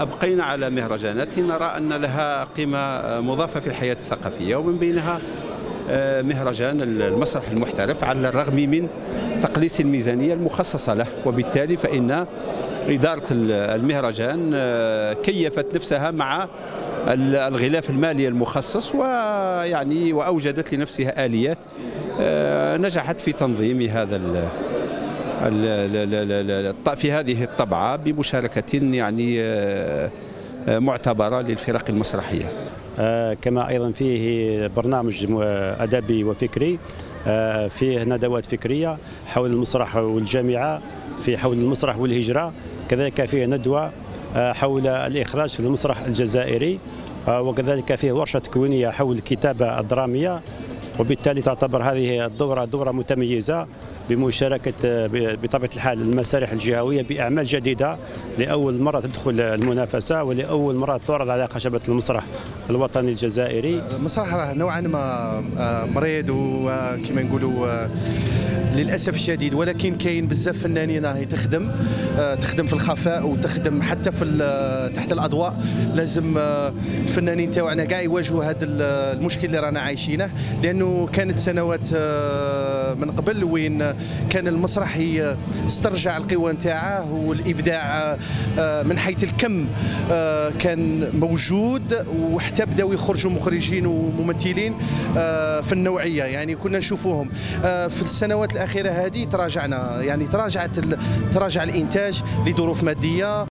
أبقينا على مهرجانات. نرى أن لها قيمة مضافة في الحياة الثقافية ومن بينها آه، مهرجان المسرح المحترف على الرغم من تقليص الميزانية المخصصة له. وبالتالي فإن إدارة المهرجان آه، كيفت نفسها مع الغلاف المالي المخصص ويعني وأوجدت لنفسها آليات آه، نجحت في تنظيم هذا في هذه الطبعة بمشاركة يعني آه، آه، معتبرة للفرق المسرحية. آه، كما أيضا فيه برنامج أدبي وفكري فيه ندوات فكرية حول المسرح والجامعة في حول المسرح والهجرة كذلك فيه ندوة حول الإخراج في المسرح الجزائري وكذلك فيه ورشة تكوينية حول الكتابة الدرامية وبالتالي تعتبر هذه الدورة دورة متميزة بمشاركة بطبيعة الحال المسارح الجهوية بأعمال جديدة. لأول مرة تدخل المنافسة ولأول مرة تعرض على خشبة المسرح الوطني الجزائري. المسرح راه نوعا ما آه، مريض وكما نقولوا آه، للأسف الشديد. ولكن كاين بزاف فنانين راهي تخدم آه، تخدم في الخفاء وتخدم حتى في تحت الأضواء. لازم الفنانين تاعنا كاع يواجهوا هذا المشكل اللي رانا عايشينه. لأنه كانت سنوات من قبل وين كان المسرح استرجع القوى نتاعه والإبداع من حيث الكم آه، كان موجود وحتى بداو يخرجوا مخرجين وممثلين آه، في النوعية يعني كنا نشوفوهم. في السنوات الأخيرة هذه تراجعنا يعني تراجعت تراجع الإنتاج لظروف مادية.